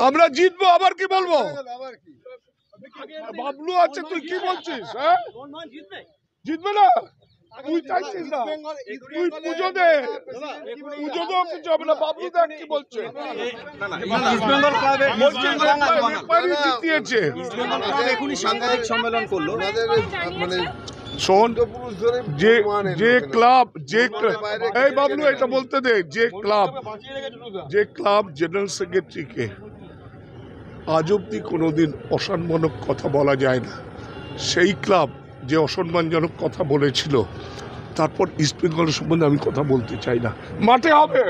আমরা জিতবো আবার কি বলব বাবলু আছে তুই কি বলছিস হ্যাঁ জিতবে না তুই চাইছিস না তুই পুজো দে পুজো দে পুজো হবে না বাবলু দেখ কি বলছে ইস্টবেঙ্গল ক্লাবে বলছে রেফারি জিতিয়েছে এখনই সাংবাদিক সম্মেলন করল মানে শোন, যে যে ক্লাব যে এই বাবলু, এটা বলতে দে, যে ক্লাব যে ক্লাব জেনারেল সেক্রেটারিকে আজ অব্দি কোনোদিন অসম্মানক কথা বলা যায় না। সেই ক্লাব যে অসম্মানজনক কথা বলেছিল, তারপর ইস্ট বেঙ্গলের সম্বন্ধে আমি কথা বলতে চাই না। মাঠে হবে।